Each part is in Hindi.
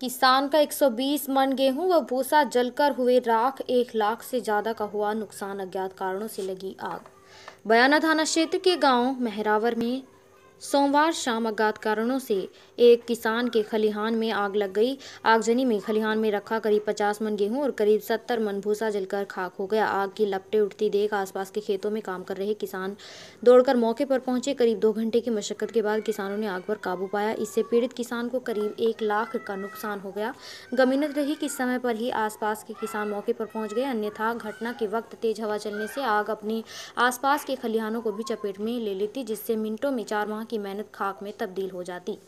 किसान का 120 मन गेहूँ व भूसा जलकर हुए राख एक लाख से ज़्यादा का हुआ नुकसान, अज्ञात कारणों से लगी आग। बयाना थाना क्षेत्र के गाँव मेहरावर में सोमवार शाम अज्ञात कारणों से एक किसान के खलिहान में आग लग गई। आगजनी में खलिहान में रखा करीब 50 मन गेहूँ और करीब 70 मन भूसा जलकर खाक हो गया। आग की लपटें उठती देख आसपास के खेतों में काम कर रहे किसान दौड़कर मौके पर पहुँचे। करीब दो घंटे की मशक्कत के बाद किसानों ने आग पर काबू पाया। इससे पीड़ित किसान को करीब एक लाख का नुकसान हो गया। गमीनत रही कि समय पर ही आसपास के किसान मौके पर पहुँच गए। अन्यथा घटना के वक्त तेज हवा चलने से आग अपने आसपास के खलिहानों को भी चपेट में ले लेती, जिससे मिनटों में चार माह की मेहनत खाक में तब्दील हो जाती।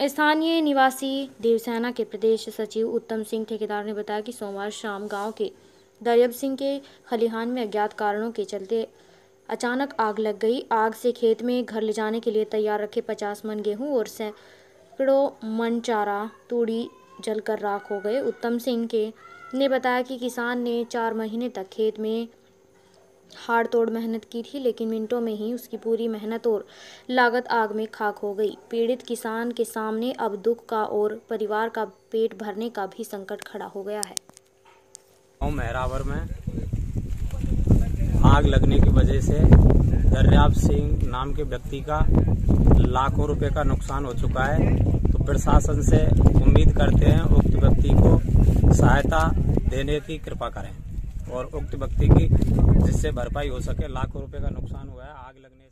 स्थानीय निवासी देवसेना के प्रदेश सचिव उत्तम सिंह ठेकेदार ने बताया कि सोमवार शाम गाँव के दरियब सिंह के खलिहान में अज्ञात कारणों के चलते अचानक आग लग गई। आग से खेत में घर ले जाने के लिए तैयार रखे पचास मन गेहूँ और सैकड़ों मन चारा तूड़ी जलकर राख हो गए। उत्तम सिंह के ने बताया कि किसान ने चार महीने तक खेत में हाड़ तोड़ मेहनत की थी, लेकिन मिनटों में ही उसकी पूरी मेहनत और लागत आग में खाक हो गई। पीड़ित किसान के सामने अब दुख का और परिवार का पेट भरने का भी संकट खड़ा हो गया है। मेहरावर में आग लगने की वजह से दर्याब सिंह नाम के व्यक्ति का लाखों रुपए का नुकसान हो चुका है। तो प्रशासन से उम्मीद करते हैं उक्त व्यक्ति को सहायता देने की कृपा करें। और उक्त व्यक्ति की जिससे भरपाई हो सके, लाखों रुपए का नुकसान हुआ है, आग लगने